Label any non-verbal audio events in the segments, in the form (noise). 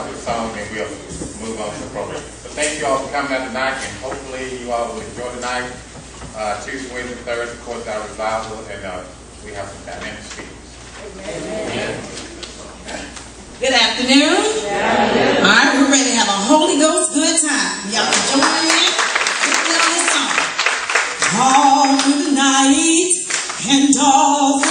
couple of songs and we'll move on to the program. But thank you all for coming out tonight and hopefully you all will enjoy tonight. Uh, Tuesday, Wednesday, Thursday, of course, our revival and uh, we have some dynamic speakers. Amen. Good afternoon. Good afternoon. All right, we're ready to have a Holy Ghost good time. Y'all can join me. Let's get on this song. All the night and all the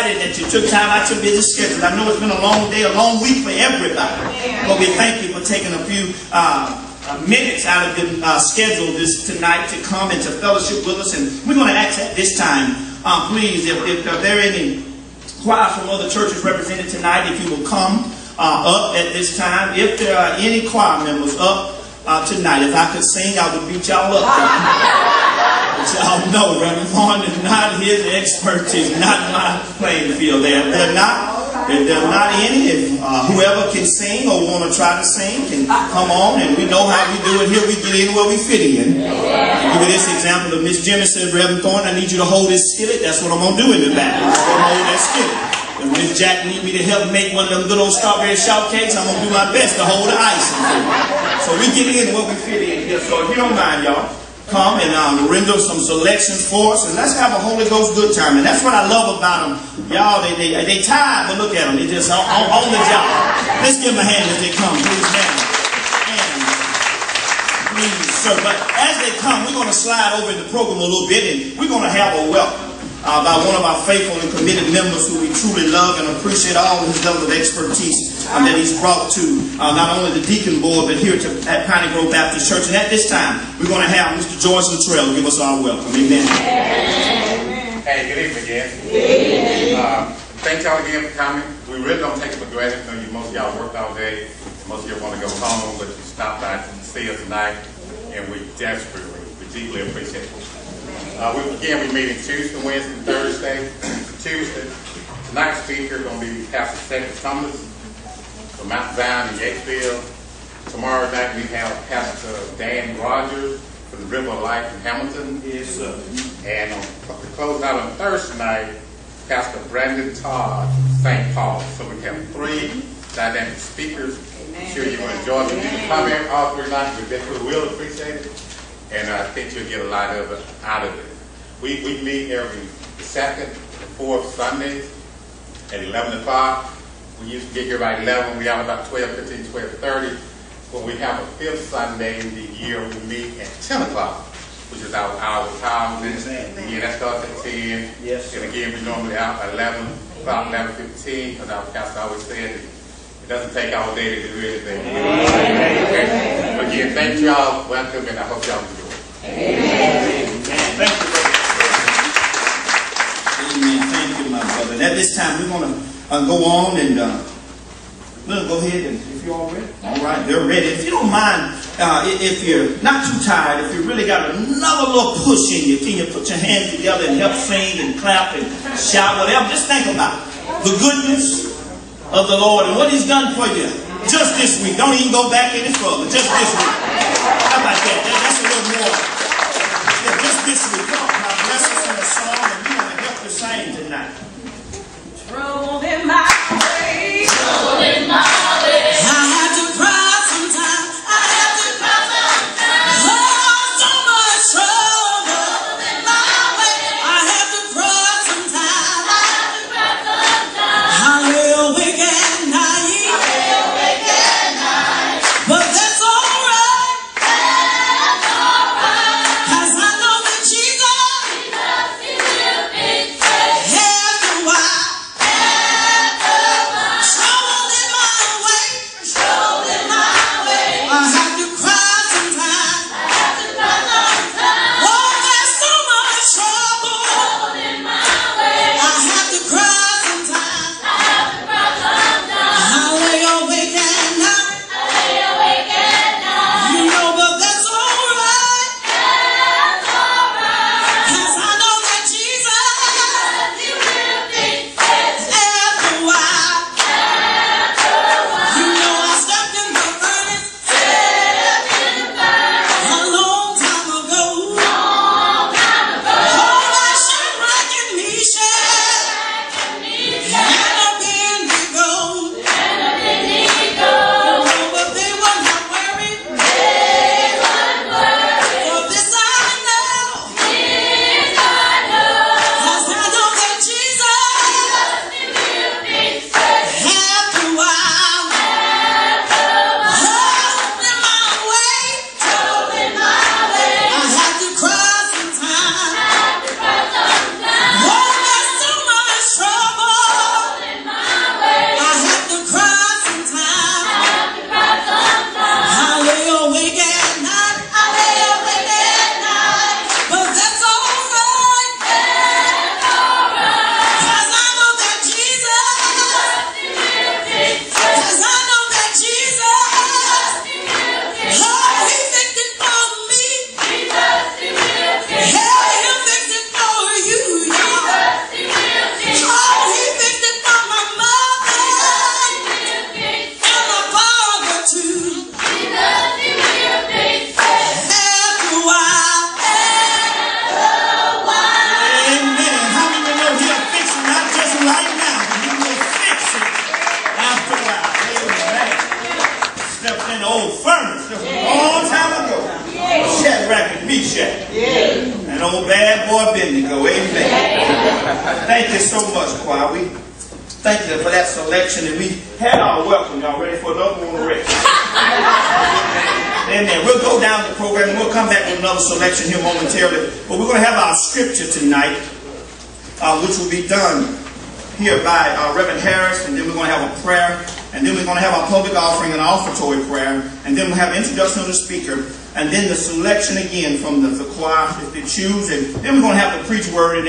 that you took time out of your busy schedule. I know it's been a long day, a long week for everybody. But we thank you for taking a few uh, uh, minutes out of your uh, schedule this tonight to come and to fellowship with us. And we're going to ask at this time, uh, please, if, if there are any choir from other churches represented tonight, if you will come uh, up at this time. If there are any choir members up uh, tonight, if I could sing, I would beat y'all up. (laughs) Y'all know Reverend Vaughn is not his expertise, not my playing field there. If they're not, if there are not any, if uh, whoever can sing or want to try to sing can come on, and we know how we do it here. We get in where we fit in. I'll give you this example of Miss Jimmy said, Reverend Thorne, I need you to hold this skillet. That's what I'm going to do in the back. I'm going to hold that skillet. If Miss Jack need me to help make one of them good old strawberry shortcakes, I'm going to do my best to hold the icing. So we get in where we fit in here. So if you don't mind, y'all, come and um, render some selections for us, and let's have a Holy Ghost good time. And that's what I love about them. Y'all, they, they, they tired, but look at them. They just on, on, the job. Let's give them a hand as they come, please, man. Sir. But as they come, we're going to slide over in the program a little bit, and we're going to have a welcome. uh, by one of our faithful and committed members who we truly love and appreciate all his level of expertise uh, that he's brought to uh, not only the deacon board, but here to, at Piney Grove Baptist Church. And at this time, we're going to have Mr. George Luttrell give us our welcome. Amen. Hey, good evening again. Uh, thank y'all again for coming. We really don't take it for granted. I know you, most of y'all worked all day. Most of you want to go home, but you stopped by to see us tonight, and we desperately, we deeply appreciate it. Uh, we, again, we meet Tuesday, Wednesday, Thursday. (clears throat) Tuesday, tonight's speaker is going to be Pastor Cedric Summers from Mount Zion in Yatesville. Tomorrow night we have Pastor Dan Rogers from the River of Life in Hamilton. Yes, sir. And on, to close out on Thursday night, Pastor Brandon Todd from St. Paul. So we have three dynamic speakers. I'm sure you will enjoy them. You can come here all three nights. We definitely will appreciate it. And I think you'll get a lot of it out of it. We, we meet every second and fourth Sundays at 11 o'clock. We used to get here by 11. We have about 12, 15, 12, 30. When we have a fifth Sunday in the year, we meet at 10 o'clock, which is our hour of time. Exactly. Again, that starts at 10. Yes. And again, we normally out by 11, about 11:15, because our pastor always said it it doesn't take all day to do anything. Okay. Again, thank y'all. Welcome, and I hope y'all enjoy. Amen. Thank you, brother. Amen. Thank you, my brother. And at this time, we're going to uh, go on and uh, we'll go ahead and if you're all ready. All right, they're ready. If you don't mind, uh, if you're not too tired, if you really got another little push in you, can you put your hands together and help sing and clap and shout, whatever? Just think about the goodness of the Lord and what He's done for you just this week. Don't even go back any further. Just this week. How about that? That- That's a little more. Yeah, just this week. Come on, now bless us in a song and we're going to help you sing tonight. Way. my way.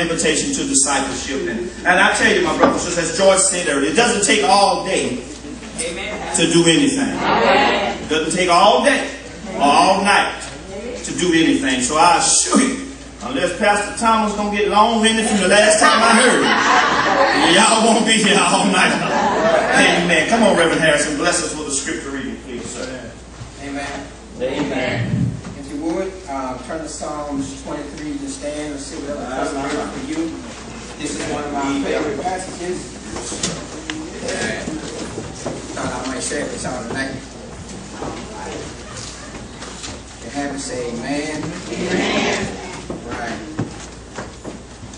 Invitation to discipleship. And, and I tell you, my brothers and sisters, as George said earlier, it doesn't take all day to do anything. It doesn't take all day or all night to do anything. So I assure you, unless Pastor Thomas gonna get long-winded from the last time I heard him, y'all won't be here all night. Amen. Come on, Reverend Harrison, bless us with a scripture reading, please, sir. Amen. Amen. If you would, uh, turn to Psalms 23 to stand and see what other person read for you. This is one of my favorite passages. Thought I might share it with y'all tonight. You have it, say amen. Amen. Right.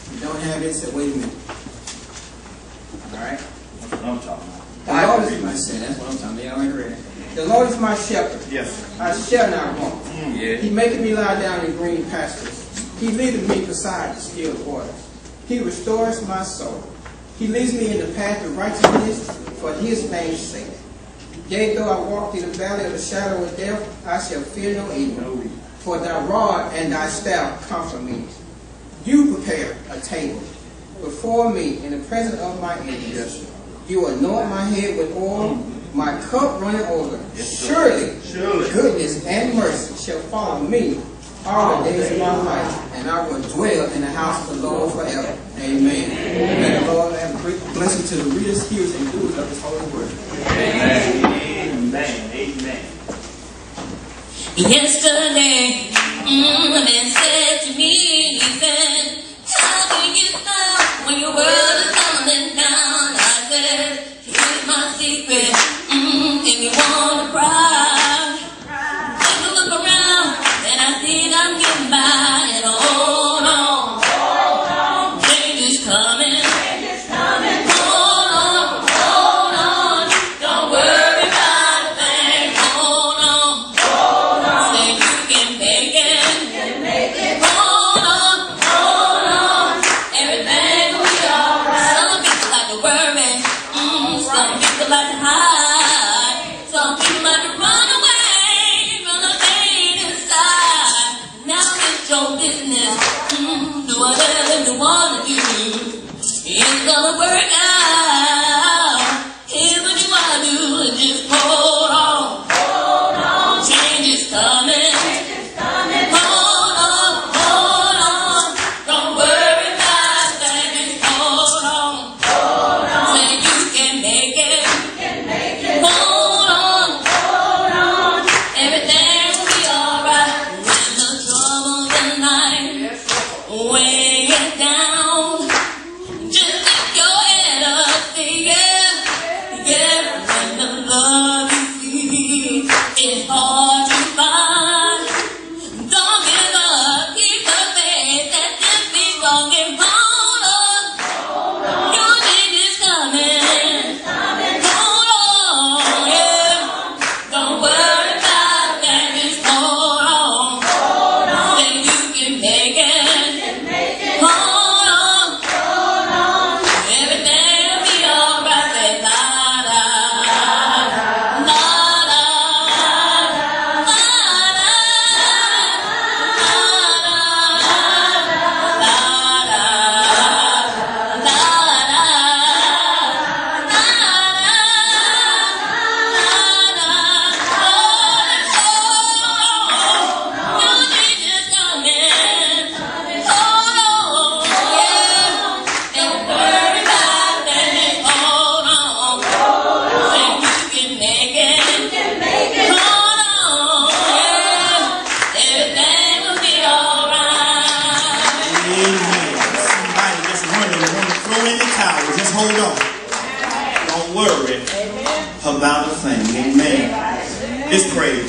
If you don't have it, say wait a minute. All right. That's what I'm talking about. The Lord is my sin. That's what I'm talking about. Y'all ain't ready. The Lord is my shepherd. Yes. I shall not want. Mm-hmm. Yeah. He maketh me lie down in green pastures. He leadeth me beside the still waters. He restores my soul. He leads me in the path of righteousness for his name's sake. Yea, though I walk through the valley of the shadow of death, I shall fear no evil. For thy rod and thy staff comfort me. You prepare a table before me in the presence of my enemies. You anoint my head with oil, mm-hmm. My cup runneth over. Surely, Surely. goodness and mercy shall follow me all the days of my life, and I will dwell in the house of the Lord forever. Amen. May the Lord have a great blessing to the readers, hearers, and doers of His holy word. Amen. Amen. Amen. Yesterday, mm, a man said to me, he said, how can you stop when your world is tumbling down? I said, here's my secret, want to cry,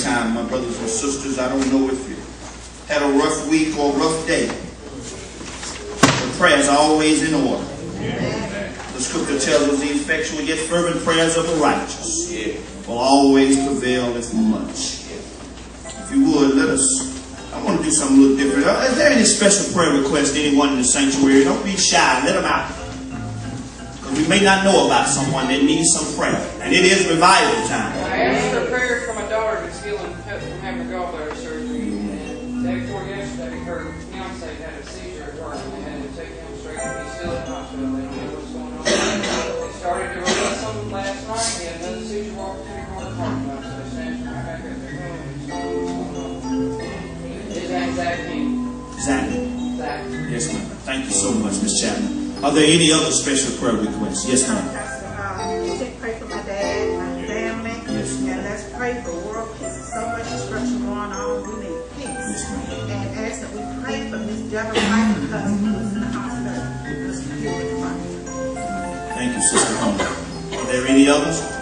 time, my brothers and sisters. I don't know if you had a rough week or rough day. But prayers are always in order. The scripture tells us the effectual yet fervent prayers of the righteous will always prevail if much. If you would, let us I want to do something a little different. Uh, Is there any special prayer request anyone in the sanctuary? Don't be shy. Let them out. Because we may not know about someone that needs some prayer. And it is revival time. Thank you so much, Miss Chapman. Are there any other special prayer requests? Yes, ma'am. Um, pray for my dad, my family, Yes. and let's pray for world peace. So much destruction going on. We need peace. Yes. And ask that we pray for Miss Deborah White because he was in the hospital. Was killed. Thank you, Sister Humble. Are there any others?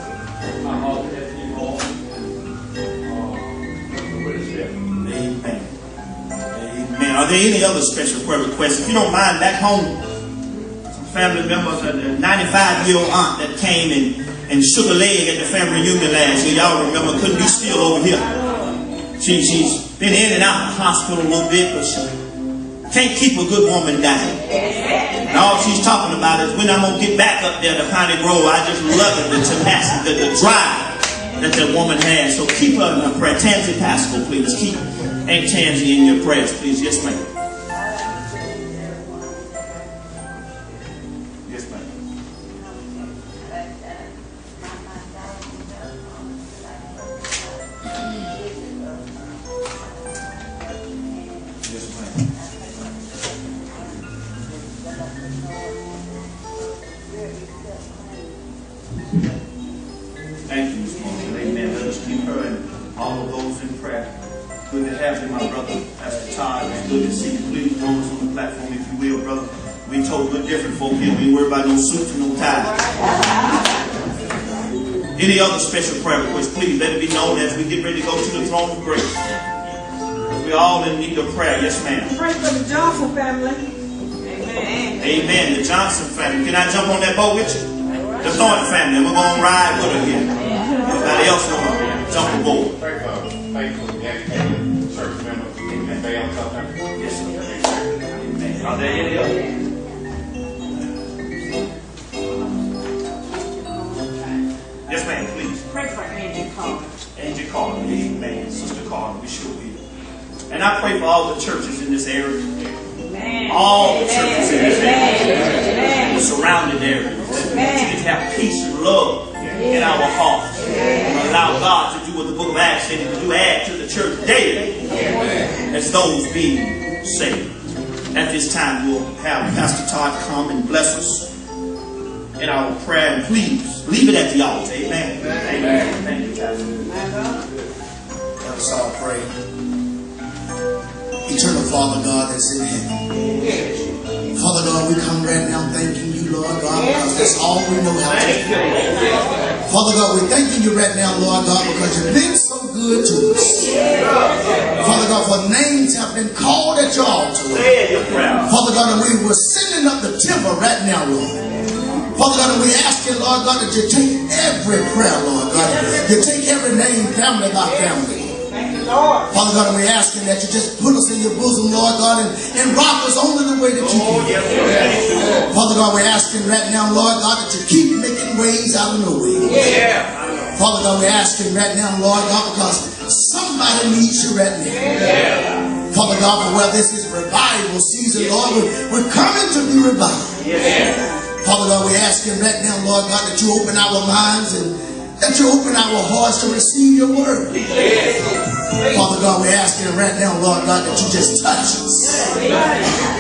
Any other special prayer requests? If you don't mind, back home, some family members, a 95 year old aunt that came and, and shook a leg at the family reunion last year. Y'all remember, couldn't be still over here. She, she's been in and out of the hospital a little bit, but she can't keep a good woman down. And all she's talking about is when I'm going to get back up there to Piney Grove. I just love it, the tenacity, the, the drive that that woman has. So keep her in her prayer. Tansy Pascal, please. Keep Aunt Tansy in your prayers, please. Yes, ma'am. Father God that's in heaven. Father God, we come right now thanking you, Lord God, because that's all we know how to do. Father God, we're thanking you right now, Lord God, because you've been so good to us. Father God, for names have been called at your altar. Father God, and we were sending up the timber right now, Lord. Father God, we ask you, Lord God, that you take every prayer, Lord God. You take every name, family by family. Father God, and we ask you that you just put us in your bosom, Lord God, and, and rock us only the way that you Oh, can. yes, sir. Father God, we're asking right now, Lord God, that you keep making ways out of no way. Yeah. Father God, we're asking right now, Lord God, because somebody needs you right now. Father God, for where this is revival season, Lord, we're, we're coming to be revived. Father God, we're asking right now, Lord God, that you open our minds and that you open our hearts to receive your word. Father God, we're asking right now, Lord God, that you just touch us.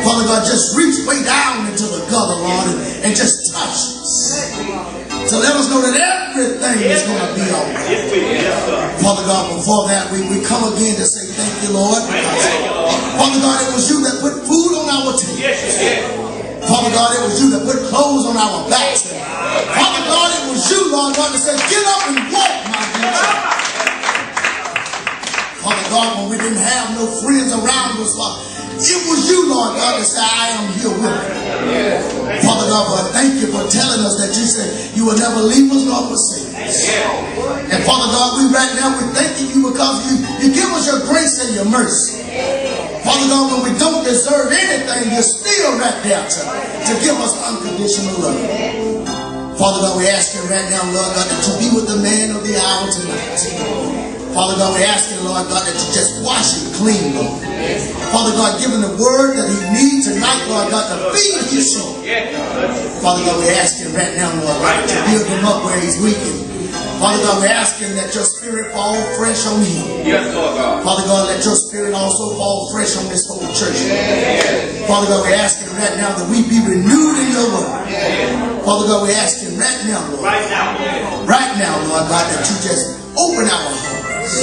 Father God, just reach way down into the gutter, Lord, and, and just touch us. To let us know that everything is going to be all right. We. Father God, before that, we, we come again to say thank you, Lord. Father God, it was you that put food on our table. Father God, it was you that put clothes on our backs. Father God, it was you, Lord God, that said, get up and walk, my dear. Father God, when we didn't have no friends around us, Father, it was you, Lord God, that said, I am here with you. Father God, but thank you for telling us that you said you will never leave us nor forsake. us. And Father God, we right now, we're thanking you because you, you give us your grace and your mercy. Father God, when we don't deserve anything, you're still right there to, to give us unconditional love. Father God, we ask you right now, Lord God, you be with the man of the hour tonight. Father God, we ask you, Lord God, that you just wash him clean, Lord. Father God, give him the word that he needs tonight, Lord God, to feed his soul. Father God, we ask him right now, Lord right to build him up where he's weakened. Father God, we ask him that your spirit fall fresh on him. Yes, Lord God. Father God, let your spirit also fall fresh on this whole church. Father God, we ask him right now that we be renewed in your word. Father God, we ask him right now, Lord. Right now. Right now, Lord God, that you just open our hearts.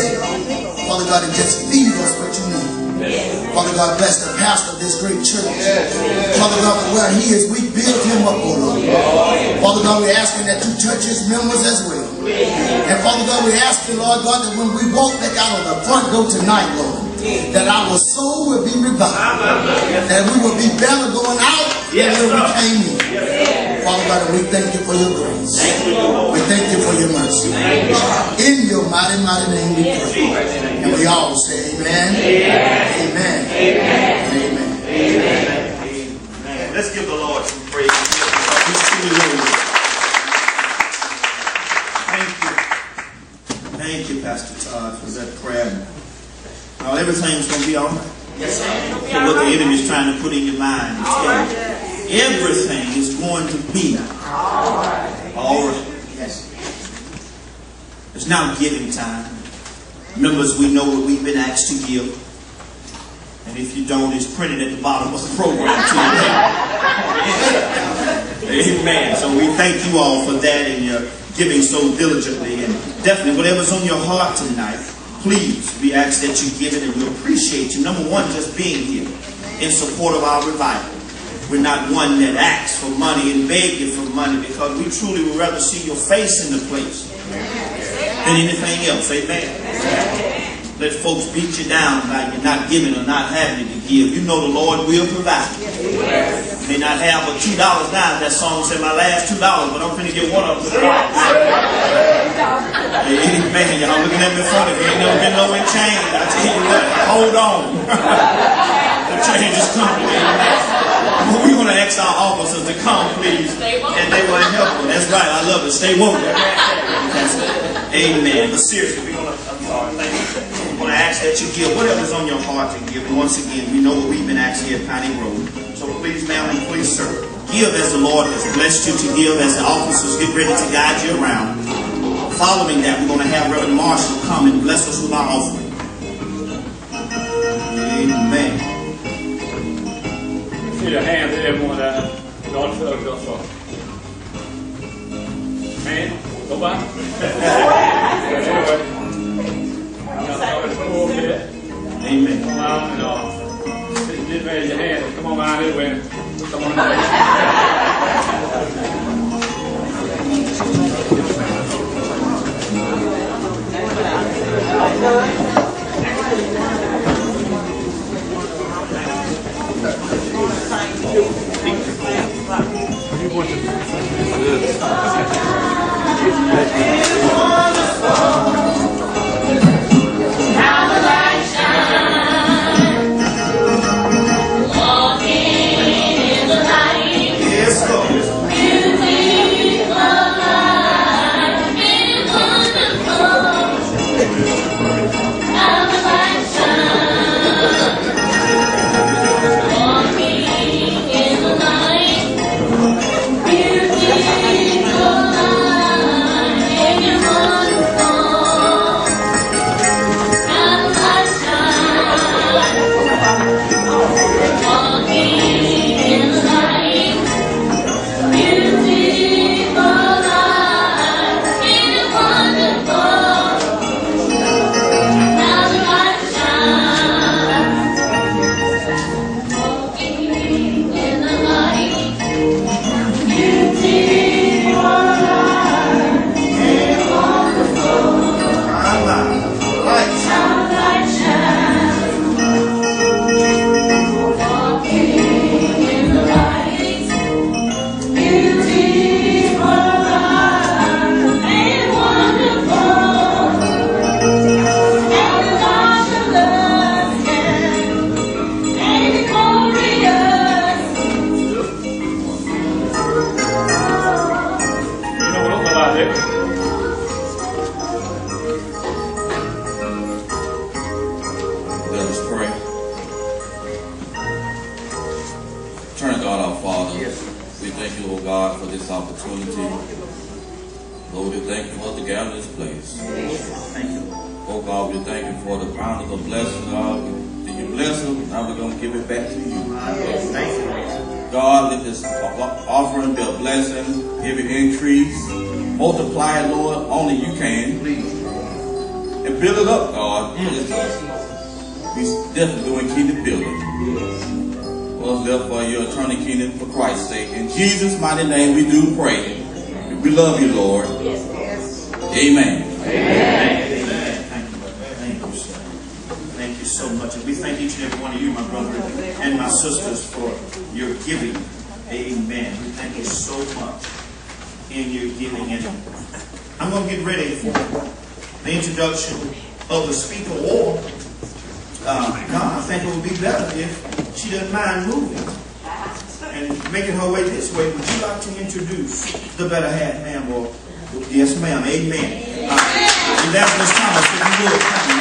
Father God, and just feed us what you need. Father God, bless the pastor of this great church. Father God, where he is, we build him up, oh Lord. Father God, we're asking that you touch his members as well. And Father God, we ask you, Lord God, that when we walk back out of the front door tonight, Lord, that our soul will be revived. That we will be better going out than when we came in. Father we thank you for your grace. We thank you for your mercy. In your mighty, mighty name we pray. And we all say amen. Amen. Amen. Amen. Let's give the Lord some praise. He's truly. Thank you. Thank you, Pastor Todd, for that prayer. Now everything's going to be all right. Yes, sir. What the enemy's trying to put in your mind is everything. Everything is going to be all right. All right. Yes. It's now giving time. Members, we know what we've been asked to give. And if you don't, it's printed at the bottom of the program. (laughs) Amen. So we thank you all for that and your giving so diligently. And definitely, whatever's on your heart tonight, please, we ask that you give it and we appreciate you. Number one, just being here in support of our revival. We're not one that asks for money and beg you for money because we truly would rather see your face in the place than anything else. Amen. Let folks beat you down by you not giving or not having to give. You know the Lord will provide. May not have but two dollars now. That song said my last two dollars, but I'm finna get one of them. Amen. Y'all looking at me funny. You ain't never been low in change, I tell you what, hold on. (laughs) the change is coming. Amen. We want to ask our officers to come, please, and they will help us. That's right. I love it. Stay woke. Amen. But seriously, we're gonna. I'm sorry. Thank you. I'm gonna ask that you give whatever's on your heart to give. And once again, we know what we've been asked here at Piney Road. So please, ma'am, and please, sir, give as the Lord has blessed you to give. As the officers get ready to guide you around. Following that, we're gonna have Reverend Marshall come and bless us with our offering. Amen. See your hands everyone that fills us up. Man, go back. Amen. Come on and uh, raise your hand and come on out here when someone else. Now so much. And we thank each and every one of you, my brother and my sisters, for your giving. Amen. We thank you so much in your giving. And I'm going to get ready for the introduction of the speaker or uh, no, I think it would be better if she doesn't mind moving and making her way this way. Would you like to introduce the better half, ma'am? Or yes, ma'am. Amen. Uh, Evangelist Thomas, if you would, come,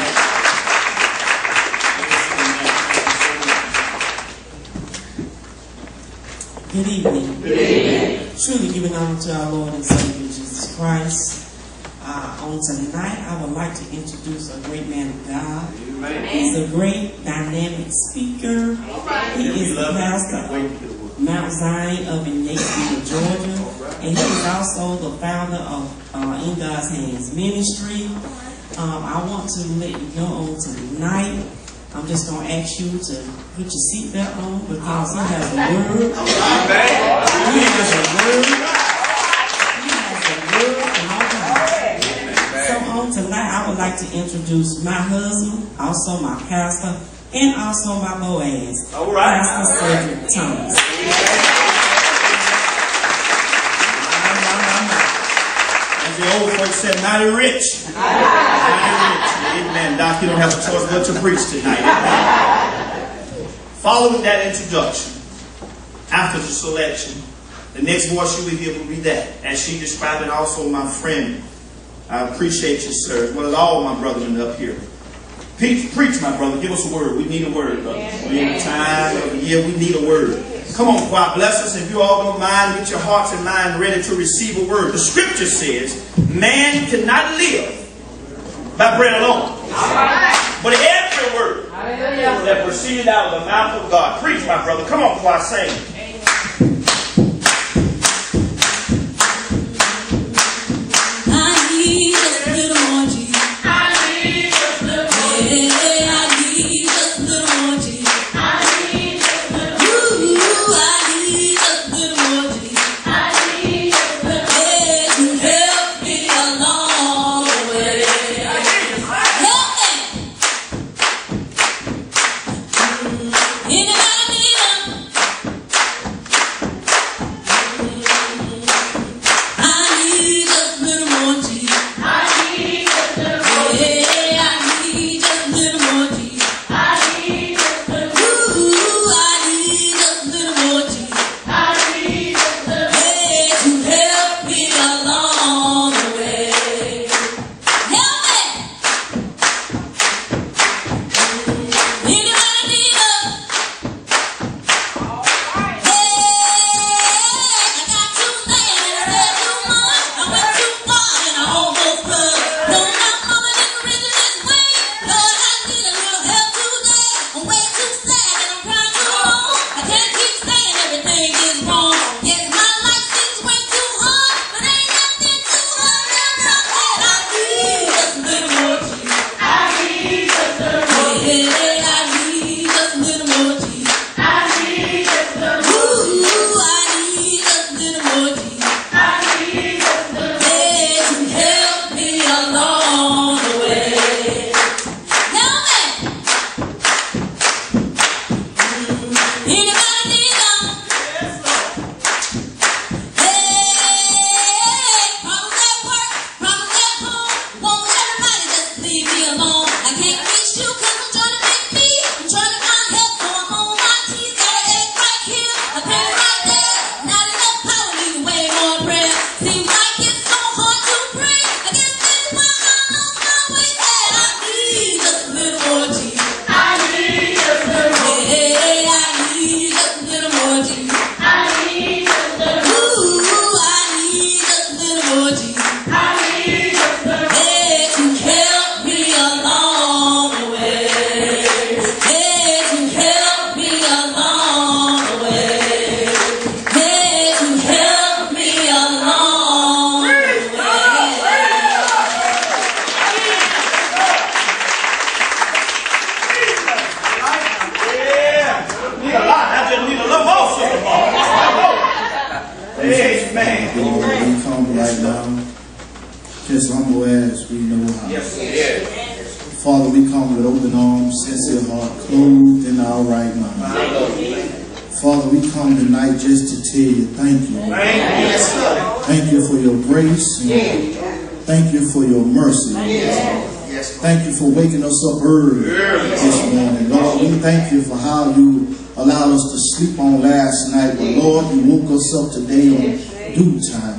Good evening. Good evening. Truly giving honor to our Lord and Savior Jesus Christ. Uh, on tonight, I would like to introduce a great man of God. He's a great dynamic speaker. He is the pastor of Mount Zion of in Yatesville, Georgia. And he is also the founder of uh, In God's Hands Ministry. Um, I want to let you know on tonight I'm just going to ask you to put your seatbelt on because he has (laughs) a word. He has a word. He has a word from all God. So on tonight, I would like to introduce my husband, also my pastor, and also my Boaz, All right. Pastor Cedric Thomas. The old folks said, mighty rich. Mighty rich. Amen. Doc, you don't have a choice but to preach tonight. Following that introduction, after the selection, the next voice you will hear will be that. As she described it, also my friend. I appreciate you, sir. As well as all my brethren up here. Preach, preach, my brother. Give us a word. We need a word, brother. We're in the time of the year. We need a word. Come on, choir. Bless us. If you all don't mind, get your hearts and mind ready to receive a word. The scripture says, man cannot live by bread alone. But every word that proceeded out of the mouth of God. Preach, my brother. Come on, choir. Sing. Today on due time.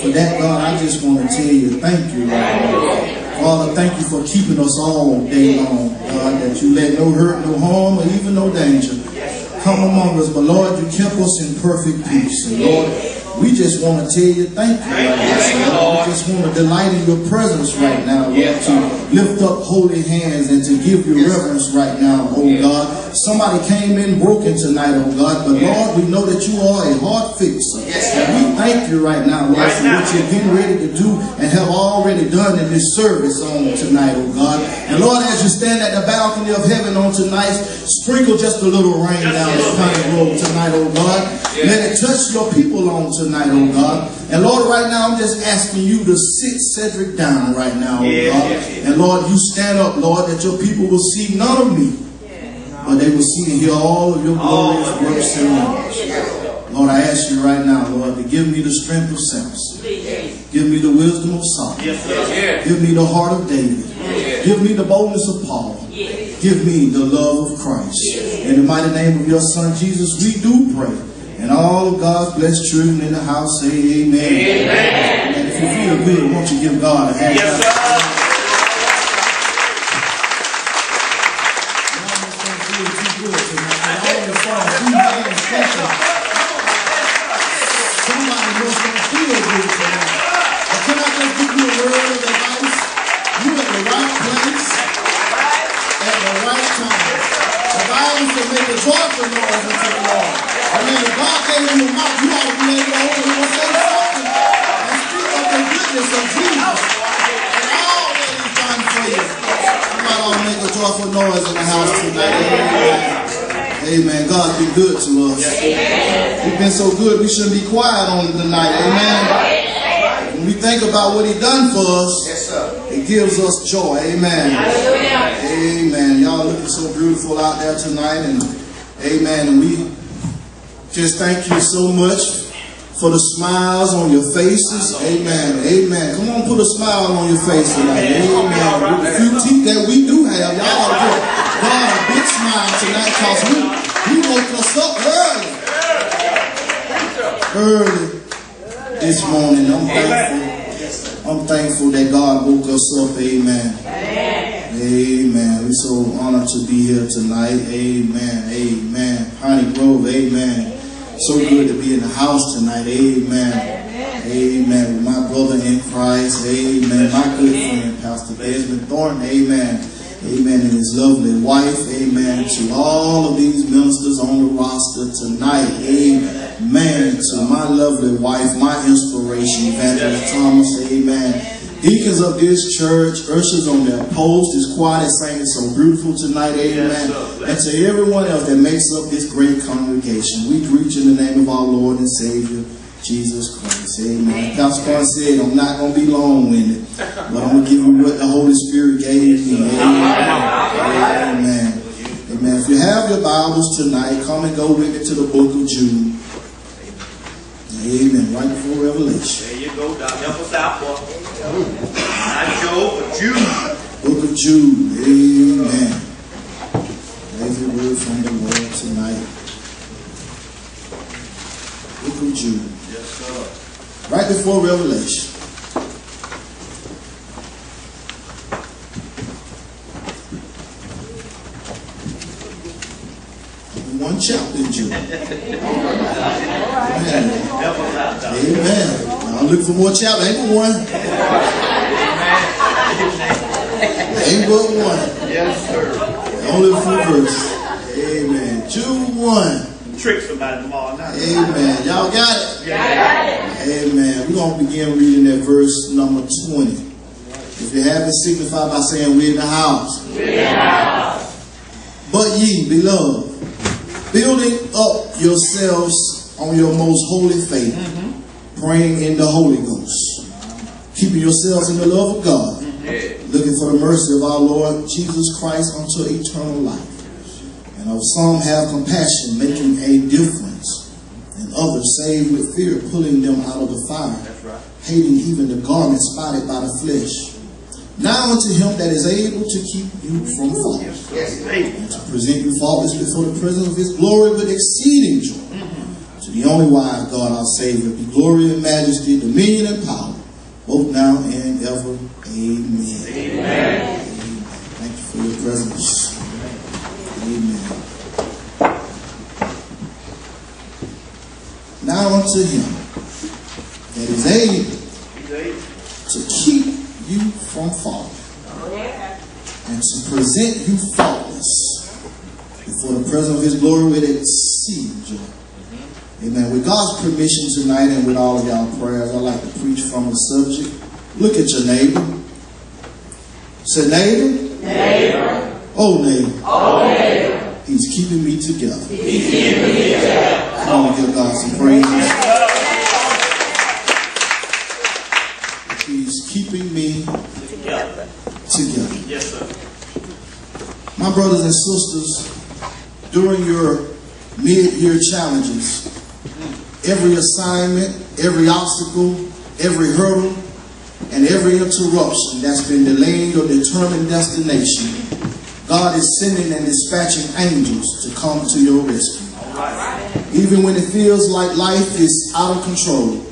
For that, God, I just want to tell you thank you, Lord. Father, thank you for keeping us all day long, God, that you let no hurt, no harm, or even no danger come among us. But Lord, you kept us in perfect peace. And Lord, we just want to tell you thank you right now. Lord. We just want to delight in your presence right now, Lord, to lift up holy hands and to give you reverence right now, oh God. Somebody came in broken tonight, oh God, but Lord, we know that you are a heart fixer. And we thank you right now, Lord, for what you're getting ready to do and have already done in this service on tonight, oh God. And Lord, as you stand at the balcony of heaven on tonight, sprinkle just a little rain down upon the road tonight, oh God. Let it touch your people on tonight, oh God. And Lord, right now I'm just asking you to sit Cedric down right now, oh God. And Lord, you stand up, Lord, that your people will see none of me, but they will see and hear all of your glorious works and wonders. Lord, I ask you right now, Lord, to give me the strength of Samson. Give me the wisdom of Solomon. Give me the heart of David. Give me the boldness of Paul. Give me the love of Christ. In the mighty name of your Son Jesus, we do pray. And all of God's blessed children in the house say amen. And if you feel good, won't you give God a hand? Yes, noise in the house tonight. Amen. Amen. God's been good to us. He's been so good, we shouldn't be quiet on the night. Amen. When we think about what He done for us, it gives us joy. Amen. Amen. Y'all looking so beautiful out there tonight, and Amen. And we just thank you so much for the smiles on your faces. Amen. Amen. Come on, put a smile on your face tonight. Amen. With the few teeth that we do have, y'all ought to give God a big smile tonight because we, we woke us up early. Early this morning. I'm thankful. I'm thankful that God woke us up. Amen. Amen. We're so honored to be here tonight. Amen. Amen. Piney Grove. Amen. So good to be in the house tonight. Amen. Amen. With my brother in Christ. Amen. My good friend, Pastor Desmond Thornton. Amen. Amen. And his lovely wife. Amen. To all of these ministers on the roster tonight. Amen. To my lovely wife, my inspiration, Evangelist Thomas. Amen. Deacons of this church, ushers on their post, this choir that's singing so beautiful tonight, amen. and to everyone else that makes up this great congregation, we greet you in the name of our Lord and Savior, Jesus Christ, amen. Pastor Carr said, I'm not going to be long-winded, but I'm going to give you what the Holy Spirit gave me, amen. Amen. Amen. If you have your Bibles tonight, come and go with me to the book of Jude. Amen. Right before Revelation. There you go, Doc. Help us out, boy. Not Joe, but Jude. Book of Jude. Amen. There's a word from the Lord tonight. Book of Jude. Yes, sir. Right before Revelation. One chapter in Jude. (laughs) Amen. Help us out, Doc. Amen. I'm looking for more chapter. Ain't but one. Amen. Ain't but one. Yes, sir. Only a few verses. Amen. Two, 1. Trick somebody tomorrow night. Amen. Y'all got it? Yeah. Amen. We're going to begin reading at verse number 20. If you haven't signified by saying we're in the house. But ye, beloved, building up yourselves on your most holy faith, praying in the Holy Ghost, keeping yourselves in the love of God, looking for the mercy of our Lord Jesus Christ unto eternal life. And of some have compassion, making a difference, and others saved with fear, pulling them out of the fire, hating even the garment spotted by the flesh. Now unto him that is able to keep you from falling, and to present you faultless before the presence of his glory with exceeding joy. The only wise God our Savior be glory and majesty, dominion and power, both now and ever. Amen. Amen. Thank you for your presence. Amen. Now unto him that is able to keep you from falling and to present you faultless before the presence of his glory with exceeding joy. Amen. With God's permission tonight and with all of y'all prayers, I'd like to preach from the subject. Look at your neighbor. Say, neighbor. Neighbor. Oh, neighbor. Oh, neighbor. He's keeping me together. He's keeping me together. Come on, give God some praise. He's keeping me Together. together. Yes, sir. My brothers and sisters, during your mid-year challenges, every assignment, every obstacle, every hurdle, and every interruption that's been delaying your determined destination, God is sending and dispatching angels to come to your rescue. Even when it feels like life is out of control,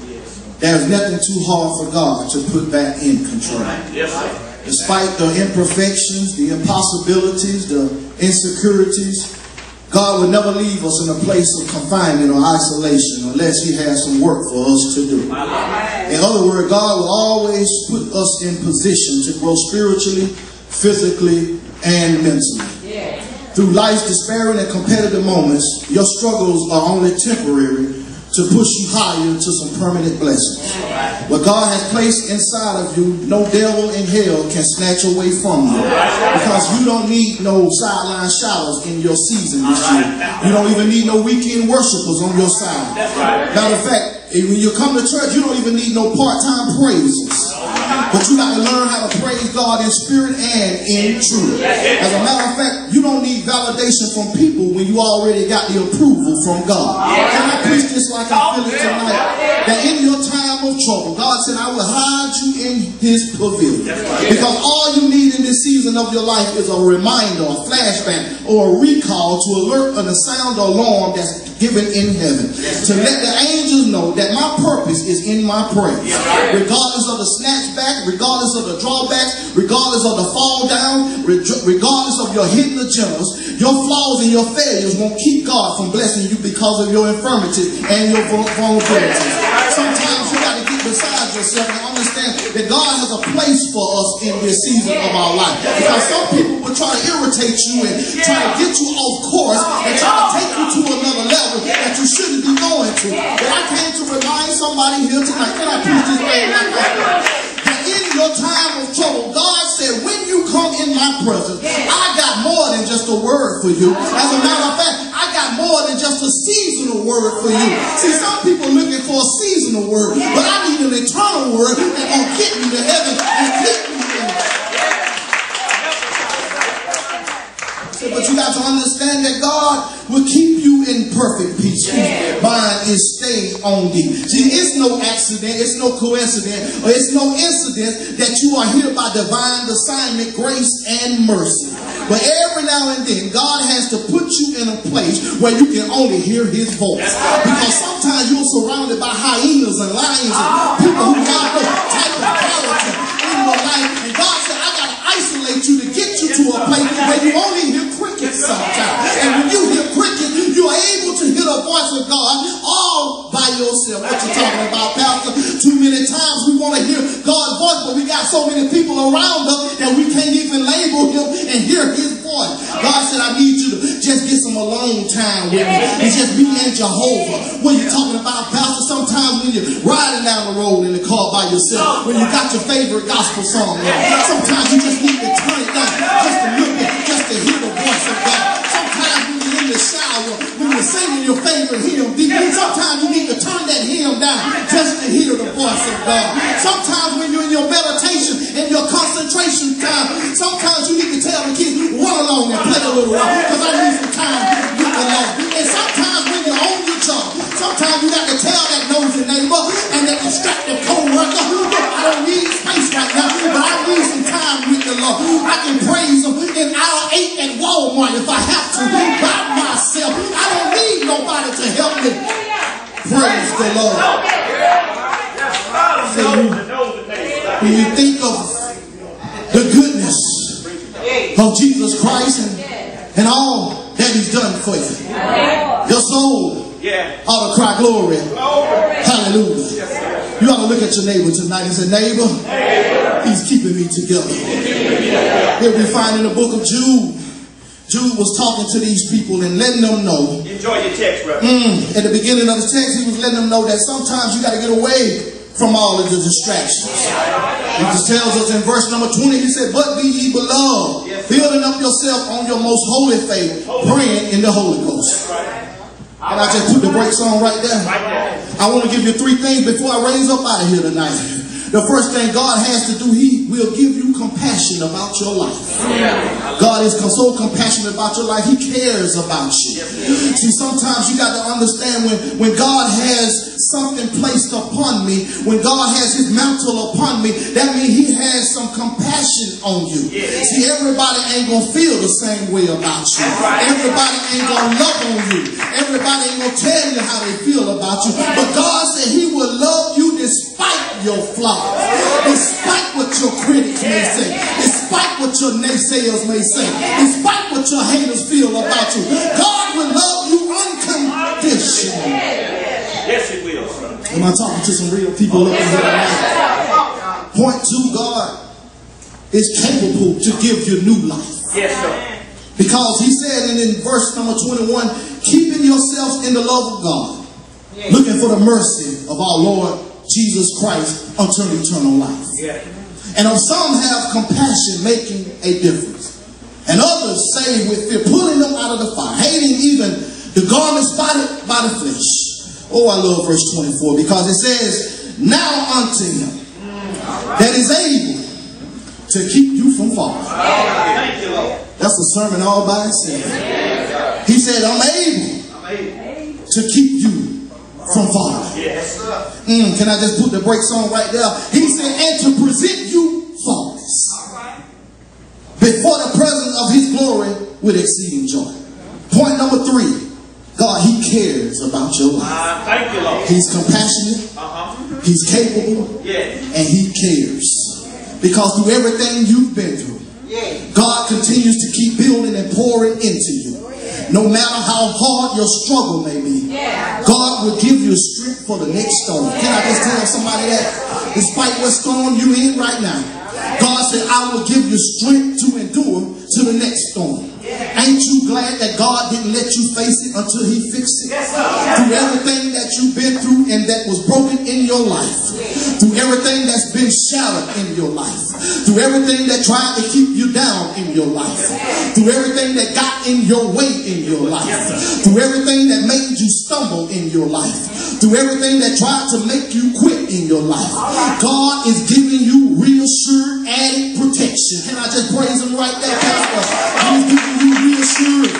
there's nothing too hard for God to put back in control. Yes. Despite the imperfections, the impossibilities, the insecurities, God will never leave us in a place of confinement or isolation unless He has some work for us to do. In other words, God will always put us in position to grow spiritually, physically, and mentally. Through life's despairing and competitive moments, your struggles are only temporary to push you higher to some permanent blessings. What God has placed inside of you, no devil in hell can snatch away from you. Because you don't need no sideline showers in your season this year. You don't even need no weekend worshipers on your side. Matter of fact, when you come to church, you don't even need no part-time praises. But you got to learn how to praise God in spirit and in truth. As a matter of fact, you don't need validation from people when you already got the approval from God. Can I preach this like I feel it tonight? That in your time of trouble, God said, I will hide you in his pavilion. Because all you need in this season of your life is a reminder, a flashback, or a recall to alert on a sound alarm that's given in heaven. To let the angels know that my purpose is in my praise. Regardless of the snatchback, regardless of the drawbacks, regardless of the fall down, regardless of your hidden agendas, your flaws and your failures won't keep God from blessing you because of your infirmities and your vulnerabilities. Sometimes beside yourself and understand that God has a place for us in this season of our life. Because some people will try to irritate you and try to get you off course and try to take you to another level that you shouldn't be going to. But I came to remind somebody here tonight. Can I preach this like that? In your time of trouble, God said, when you come in my presence, I got more than just a word for you. As a matter of fact, more than just a seasonal word for you. See, some people looking for a seasonal word, but I need an eternal word that's going to get me to heaven and keep me there. But you got to understand that God will keep perfect peace. Whose mind is stayed on thee. See, it's no accident, it's no coincidence, or it's no incident that you are here by divine assignment, grace, and mercy. But every now and then, God has to put you in a place where you can only hear his voice. Because sometimes you're surrounded by hyenas and lions and oh. people who have no type of character in your life. And God said, I got to isolate you to get you to a place where you only hear crickets sometimes. And when you hear crickets, you are able to hear the voice of God all by yourself. What you talking about, Pastor? Too many times we want to hear God's voice, but we got so many people around us that we can't even label him and hear his voice. God said, I need you to just get some alone time with me and just be in Jehovah. What you talking about, Pastor? Sometimes when you're riding down the road in the car by yourself, when you got your favorite gospel song sometimes you just need to turn it down just to look at, just to hear the voice of God power when you're singing your favorite hymn. Sometimes you need to turn that hymn down just to hear the voice of God. Sometimes when you're in your meditation and your concentration time, sometimes you need to tell the kids, run along and play a little while because I need some time to get Lord. And sometimes when you're on your job, sometimes you got to tell that nosy neighbor and that distracted co-worker, I can praise him in aisle 8 at Walmart if I have to by myself. I don't need nobody to help me. Praise the Lord. So you, when you think of the goodness of Jesus Christ and, and all that he's done for you, your soul ought to cry glory. Hallelujah. You ought to look at your neighbor tonight and say, neighbor, he's keeping me together. Here we find in the book of Jude, Jude was talking to these people and letting them know Enjoy your text, brother. Mm, at the beginning of the text, he was letting them know that sometimes you got to get away from all of the distractions. He just tells us in verse number 20, he said, But be ye beloved, building up yourself on your most holy faith, praying in the Holy Ghost. I just put the brakes on right there. I want to give you three things before I raise up out of here tonight. The first thing God has to do, He will give you compassion about your life. God is so compassionate about your life, He cares about you. See, sometimes you got to understand when, when God has something placed upon me, when God has His mantle upon me, that means He has some compassion on you. See, everybody ain't gonna feel the same way about you. Everybody ain't gonna love on you. Everybody ain't gonna tell you how they feel about you. But God said He will love you despite your flaws, despite what your critics may say, despite what your naysayers may say, despite what your haters feel about you. God will love you unconditionally. Yes, He will. Am I talking to some real people up in here tonight? Point two, God is capable to give you new life. Yes, sir. Because he said in, in verse number 21, keeping yourselves in the love of God, looking for the mercy of our Lord Jesus Christ unto eternal life. Yeah. And of some have compassion, making a difference. And others say with fear, pulling them out of the fire, hating even the garment spotted by the flesh. Oh, I love verse 24 because it says, Now unto him mm, that is able to keep you from falling. Thank you, Lord. That's a sermon all by itself. He said, I'm able to keep you from falling. Yes. Mm, can I just put the brakes on right there? He said, and to present you faultless before the presence of his glory with exceeding joy. Point number three, God, he cares about your life. Uh, thank you, Lord. He's compassionate, Uh-huh. he's capable, Yes. and he cares. Because through everything you've been through, God continues to keep building and pouring into you. No matter how hard your struggle may be, God will give you strength for the next storm. Can I just tell somebody that? Despite what storm you're in right now, God said, I will give you strength to endure to the next storm. Ain't you glad that God didn't let you face it until He fixed it? Yes, Through everything that you've been through and that was broken in your life, through everything that's been shattered in your life, through everything that tried to keep you down in your life, through everything that got in your way in your life, through everything that made you stumble in your life, through everything that tried to make you quit in your life. God is giving you reassured added protection. Can I just praise Him right there, Pastor? You reassured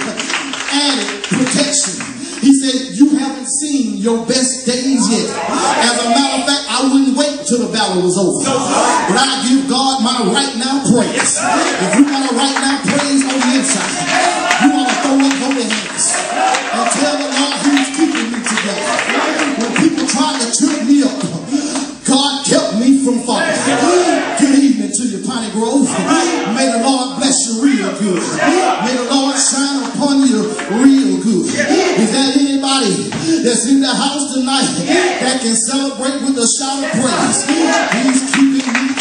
added protection. He said, You haven't seen your best days yet. As a matter of fact, I wouldn't wait till the battle was over. But I give God my right now praise. If you got a right now praise on the inside, you want to throw up holy hands and tell the Lord who's keeping me together. When people try to trip me up, God kept me from falling. Good evening to you, Piney Grove. Good. May the Lord shine upon you real good. Is there anybody that's in the house tonight that can celebrate with a shout of praise? He's keeping me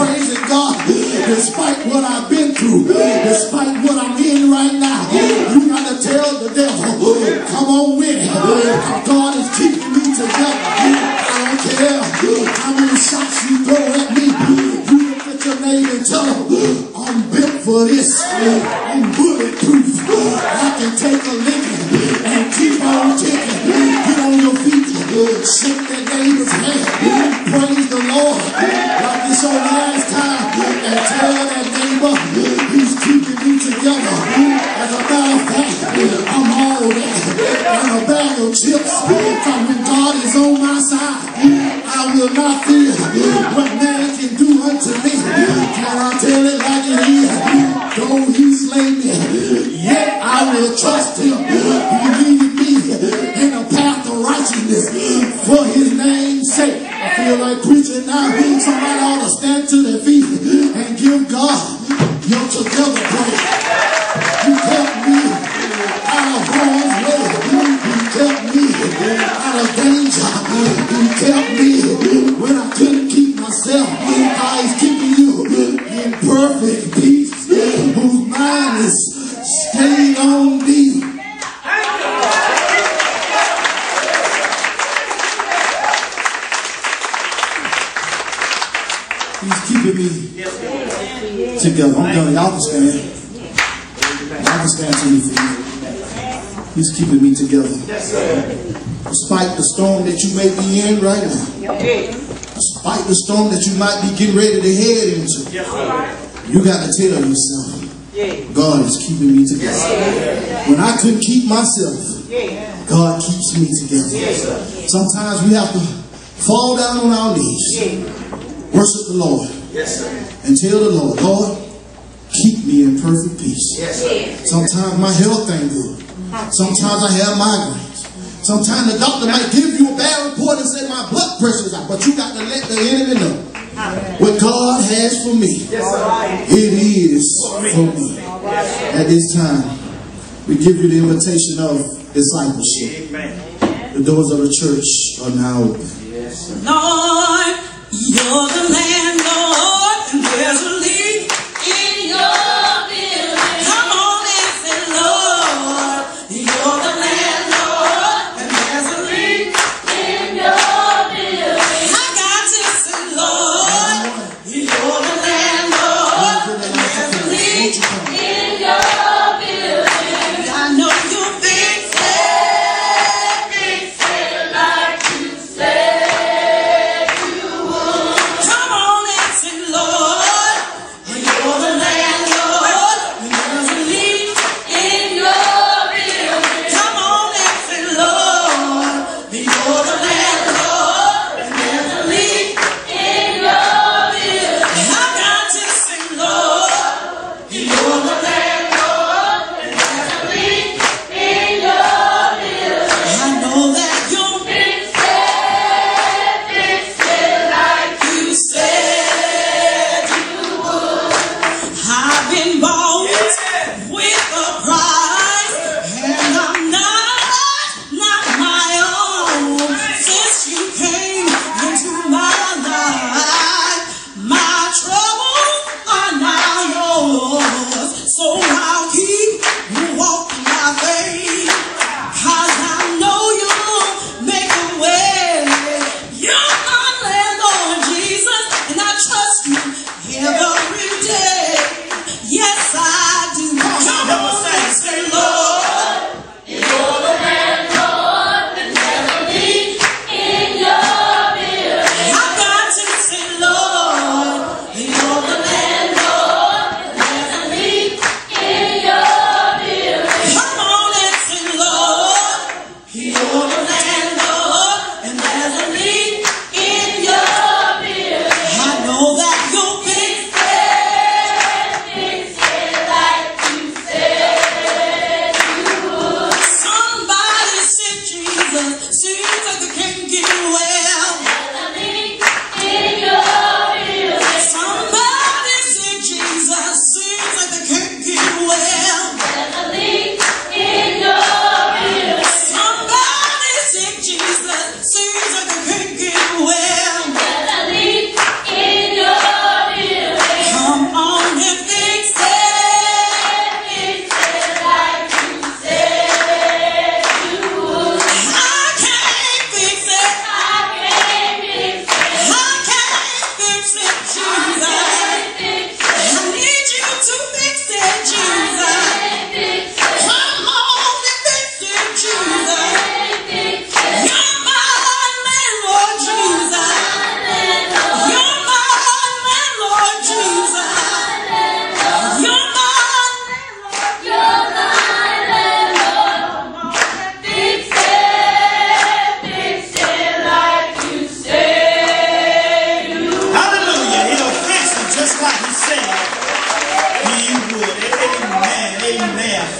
praising God despite what I've been through, despite what I'm in right now. You gotta tell the devil, come on with it. God is keeping me together. I don't care how many shots you throw at me. You look at your name and tell I'm built for this. storm that you might be getting ready to head into, yes, you got to tell yourself, God is keeping me together. Yes, when I couldn't keep myself, God keeps me together. Sometimes we have to fall down on our knees, worship the Lord, and tell the Lord, Lord, keep me in perfect peace. Sometimes my health ain't good. Sometimes I have migraine. Sometimes the doctor might give you a bad report and say my blood pressure is but you got to let the enemy know what God has for me. It is for me. At this time, we give you the invitation of discipleship. The doors of the church are now open. Lord, you're the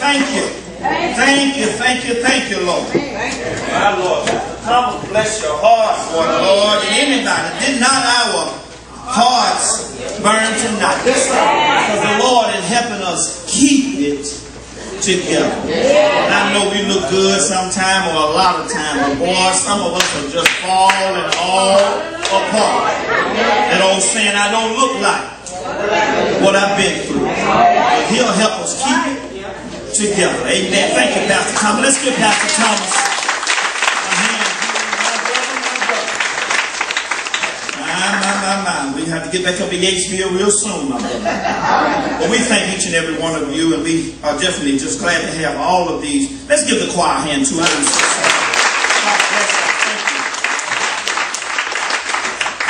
Thank you. Thank you, thank you, thank you, Lord. My Lord. Thomas, bless your heart for the Lord. And anybody, did not our hearts burn tonight? Because the Lord is helping us keep it together. And I know we look good sometime or a lot of time, but boy, some of us are just falling all apart. That old saying, I don't look like what I've been through. But he'll help us keep it together. Amen. Thank you, Pastor Thomas. Let's give Pastor Thomas a hand. My, my, my, my. We have to get back up in Yatesville real soon, my brother. But we thank each and every one of you, and we are definitely just glad to have all of these. Let's give the choir a hand, too. I'm so sorry. God bless you. Thank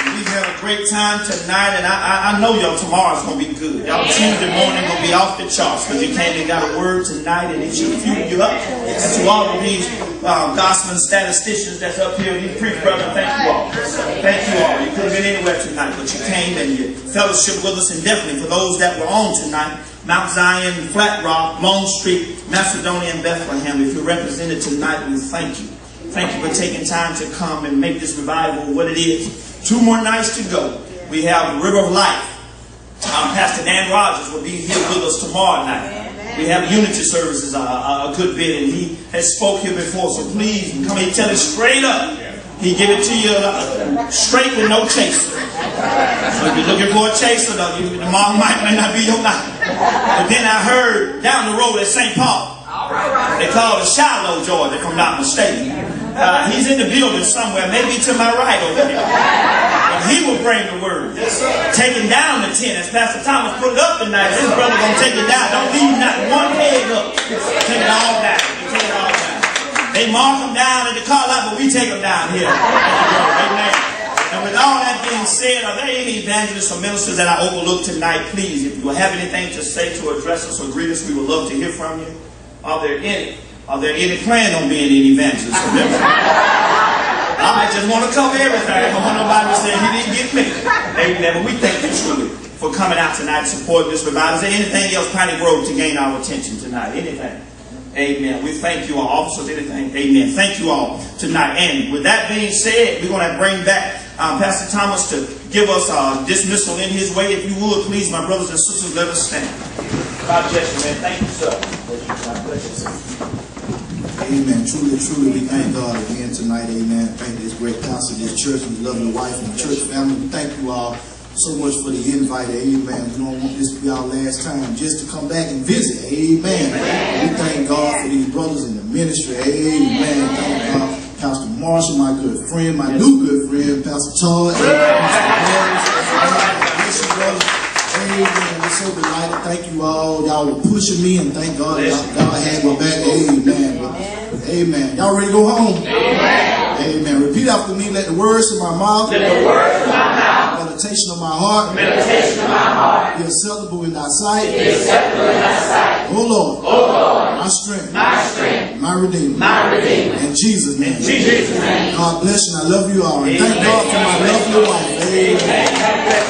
you. We had a great time tonight, and I, I, I know y'all tomorrow's gonna be good. Y'all Tuesday morning gonna be off the charts because you came and got a word tonight, and it should fuel you up. And to all of these um, gospel statisticians that's up here, these preach brother, thank you all. Thank you all. You could have been anywhere tonight, but you came and you fellowship with us, and definitely for those that were on tonight, Mount Zion, Flat Rock, Long Street, Macedonia, and Bethlehem. If you're represented tonight, we thank you. Thank you for taking time to come and make this revival what it is. Two more nights to go. We have River of Life. Um, Pastor Dan Rogers will be here with us tomorrow night. We have unity services a, a, a good bit, and he has spoke here before. So please come and tell it straight up. He give it to you uh, straight with no chaser. So if you're looking for a chaser, though, you, tomorrow might may not be your night. But then I heard down the road at St. Paul, they call it Shiloh, Georgia, if I'm not mistaken. Uh, he's in the building somewhere, maybe to my right over there. And he will bring the word. Taking down the tent. As Pastor Thomas put it up tonight, his brother gonna take it down. Don't leave not one peg up. Take it all down. They take it all down. They mark them down at the car lot, but we take them down here. Amen. And with all that being said, are there any evangelists or ministers that I overlooked tonight? Please, if you have anything to say to address us or greet us, we would love to hear from you. Are there any? Are there any plan on being an evangelist? (laughs) I might just want to cover everything. I don't want nobody to say he didn't get me. Amen. But we thank you truly for coming out tonight, supporting this revival. Is there anything else, Piney Grove, to gain our attention tonight? Anything? Amen. We thank you all. Officers, anything? Amen. Thank you all tonight. And with that being said, we're going to bring back um, Pastor Thomas to give us a dismissal in his way. If you would, please, my brothers and sisters, let us stand. God bless you, man. Thank you, sir. God bless you, sir. Amen. Truly, truly, we thank God again tonight. Amen. Thank this great pastor, this church, and lovely wife and church family. Thank you all so much for the invite. Amen. We don't want this to be our last time just to come back and visit. Amen. We thank God for these brothers in the ministry. Amen. Thank God. Pastor Marshall, my good friend, my new good friend, Pastor Todd. Amen. We're so delighted. Thank you all. Y'all were pushing me, and thank God y'all, God had my back. Amen. But, amen. Y'all ready to go home? Amen. Amen. Repeat after me. Let the words of my mouth. Let the words of my mouth. Meditation of my heart. Meditation of my heart. Be acceptable in thy sight. Be acceptable in thy sight. Oh Lord. Oh Lord. My strength. My strength. My redeemer. My redeemer. In Jesus' name. In Jesus' name. God bless you and I love you all. And thank God for my lovely wife. Amen.